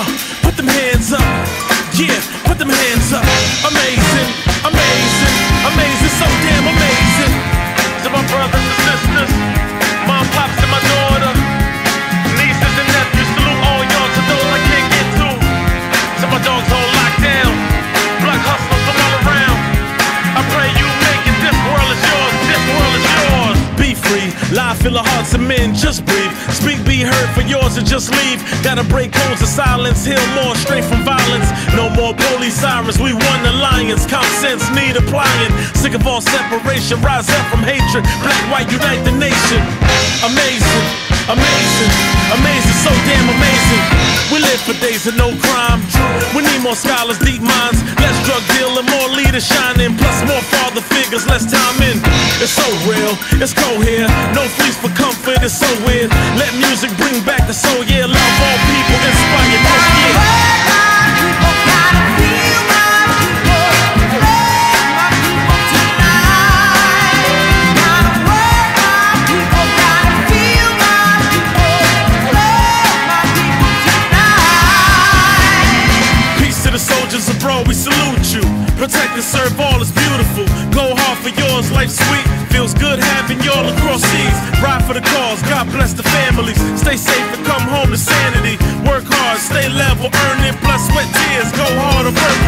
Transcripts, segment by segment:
Uh, put them hands up. Yeah, put them hands up. Amazing, amazing, Live fill the hearts of men. Just breathe. Speak, be heard for yours, and just leave. Gotta break codes of silence. Heal more straight from violence. No more police sirens. We won the lions. Common sense need applying. Sick of all separation. Rise up from hatred. Black, white, unite the nation. Amazing. Amazing. Amazing. So damn amazing. We live for days of no crime. We need more scholars, deep minds. Less drug dealing, more leaders shining. Plus more father figures, less time in. It's so real, it's cold here. No fleece for comfort, it's so weird. Let music bring back the soul, yeah. Love salute you. Protect and serve all is beautiful. Go hard for yours, life's sweet. Feels good having y'all across seas. Ride for the cause, God bless the families. Stay safe and come home to sanity. Work hard, stay level, earn it, blood, sweat, tears. Go hard on purpose.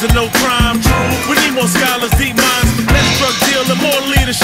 For no crime. True. We need more scholars, deep minds, less drug dealing, more leaders